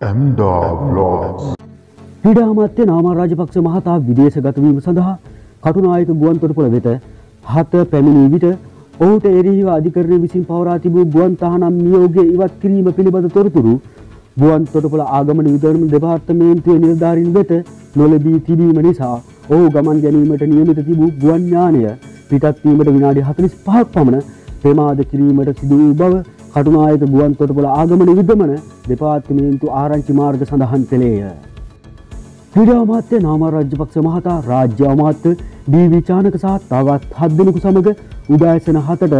ඇම්ඩා blogs ක්‍රීඩා අමාත්‍ය නාමල් රාජපක්ෂ මහතා විදේශගතවීම සඳහා කටුනායක ගුවන්තොටුපොළ වෙත හත පැමිණී විට ඔහුට එරෙහිව අධිකරණය විසින් පවරා තිබූ ගුවන් තහනම් නියෝගය ඉවත් කිරීම පිළිබඳ තොරතුරු ගුවන් තොටුපොළ ආගමන විදර්ම දෙපාර්තමේන්තුවේ නිලධාරීන් වෙත නොලැබී තිබීම නිසා ඔහු ගමන් ගැනීමට නියමිත තිබූ ගුවන් යානය පිටත් වීමට විනාඩි 45ක් පමණ ප්‍රමාද කිරීමට සිදු වූ බව කටුනායක ගුවන් තොටුපොළ ආගමන විගමන දෙපාර්තමේන්තු ආරංචි මාර්ග සඳහන් කළේය. ක්‍රීඩා අමාත්‍ය නාමල් රාජපක්ෂ මහතා රාජ්‍ය අමාත්‍ය ඩී.වී. චානක සහ තවත් හත් දෙනෙකු සමග උදෑසන හතට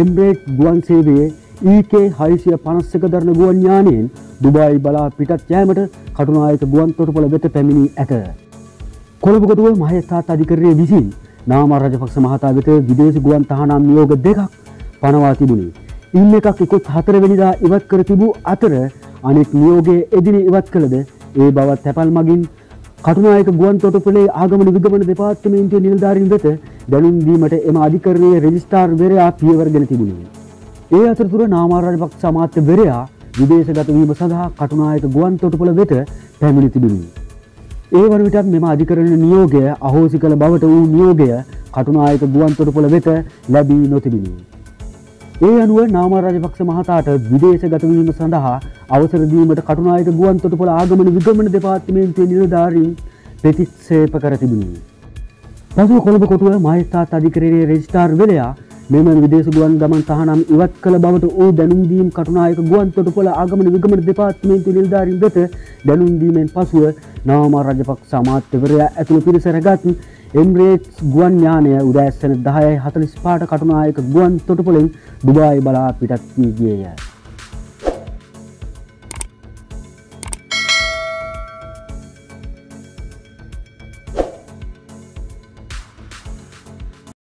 එම්බ්‍රේට් ගුවන් සේවයේ EK හයිසිය පනස්සක දරන ගුවන් යානයෙන් දුබයි බලා පිටත් යෑමට කටුනායක ගුවන් තොටුපොළ වෙත පැමිණි ඇත. කොළඹගොඩුව මහස්ථාත් අධිකරණය විසින් නාමල් රාජපක්ෂ මහතා වෙත විදේශ ගුවන් තහනම් නියෝග දෙකක් පනවා තිබුණි. ඉන්න එකක් එකොත් හතරවෙනිදා ඉවත් කර තිබූ අතර අනෙක් නියෝගයේ එදින ඉවත් කළද ඒ බවත් තැපල් මගින් කටුනායක ගුවන් තොටුපොලේ ආගමන විගමන දෙපාර්තමේන්තුවේ නිලධාරීන් වෙත දැනුම් දීමට එම අධිකරණයේ රෙජිස්ට්‍රාර් වරයා පියවරගෙන තිබුණේ. ඒ අතරතුර නාමල් රාජපක්ෂ අමාත්‍යවරයා විදේශගත වීම සඳහා කටුනායක ගුවන් තොටුපොළ වෙත පැමිණි තිබුණි. ඒ වන විටත් මෙම අධිකරණ නියෝගය අහෝසි කළ බවට වූ නියෝගය කටුනායක ගුවන් තොටුපොළ වෙත ලැබී නොතිබිණි. ඒ අනුව නාමල් රාජපක්ෂ මහතාට විදේශ ගතවීම සඳහා අවසරදීමට කටුනායක ගුවන් තොටුපොළ ආගමන විගමන දෙපාර්තමේන්තුවේ නිලධාරීන් ප්‍රතික්ෂේප කර තිබුණි. පසුව කොළඹ කොටුව මහස්ථාත් අධිකරණයේ රෙජිස්ට්‍රාර් වෙලයා මෙම විදේශ ගුවන් ගමන් තහනම් ඉවත් කළ බවට ඕ දැනුම් දීම් කටුනායක ගුවන් තොටුපොළ ආගමන විගමන දෙපාර්තමේන්තුවේ නිලධාරීන් වෙත දැනුම් දීමෙන් පසුව නාමල් රාජපක්ෂ අමාත්‍යවරයා ඇතුළු පිරිස රැගත් එම්රේට්ස් ගුවන් යානය උදෑස්සන දහයයි හතලිස් පාට කටුනායක ගුවන් තොටුපොළෙන් දුබායි බලා පිටත් වී ගියය.